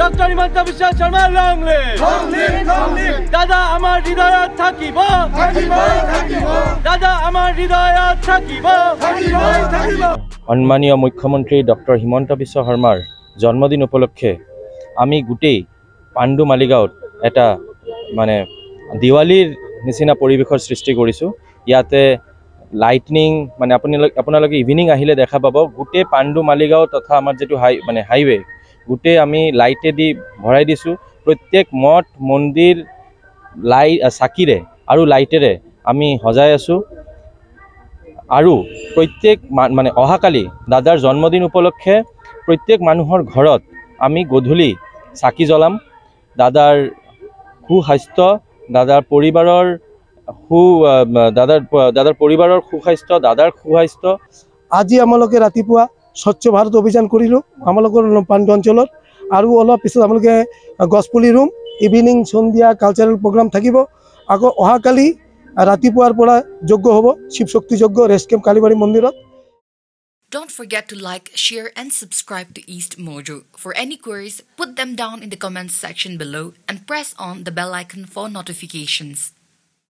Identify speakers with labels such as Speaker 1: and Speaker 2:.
Speaker 1: Doctor Himanta Biswa Sarma লং দাদা আমাৰ হৃদয়ত থাকিব। দাদা আমাৰ হৃদয়ত থাকিব।
Speaker 2: সন্মানীয় মুখ্যমন্ত্ৰী ডক্টৰ হিমন্ত বিশ্ব শৰ্মাৰ জন্মদিন উপলক্ষে আমি গোটেই পাণ্ডু মালিগাঁৱত এটা মানে দিৱালীৰ নিচিনা পৰিৱেশৰ সৃষ্টি কৰিছোঁ। ইয়াতে লাইটনিং মানে আপোনালোক আপোনালোকে ইভিনিং আহিলে দেখা পাব। গোটেই পাণ্ডু মালিগাঁও তথা আমাৰ যিটো হাই মানে হাইৱে গোটেই আমি লাইটেদি ভৰাই দিছোঁ। প্ৰত্যেক মঠ মন্দিৰ লাই চাকিৰে আৰু লাইটেৰে আমি সজাই আছোঁ। আৰু প্ৰত্যেক মানে অহাকালি দাদাৰ জন্মদিন উপলক্ষে প্ৰত্যেক মানুহৰ ঘৰত আমি গধূলি চাকি জ্বলাম। দাদাৰ সুস্বাস্থ্য দাদাৰ পৰিবাৰৰ সু দাদাৰ দাদাৰ পৰিবাৰৰ সুস্বাস্থ্য দাদাৰ সুস্বাস্থ্য।
Speaker 3: আজি আমালোকে ৰাতিপুৱা স্বচ্ছ ভাৰত অভিযান কৰিলোঁ আমালোকৰ পাণ্ডু অঞ্চলত আৰু অলপ পিছত আমালোকে গছপুলি ৰুম ইভিনিং সন্ধিয়া কালচাৰেল প্ৰগ্ৰাম থাকিব আকৌ অহাকালি ৰাতিপুৱাৰ পৰা যজ্ঞ হ'ব শিৱ শক্তি যজ্ঞ ৰেষ্ট কেম্প কালীবাৰী মন্দিৰত
Speaker 4: Don't forget to like, share, and subscribe to East Mojo. For any queries, put them down in the comments section below and press on the bell icon for notifications.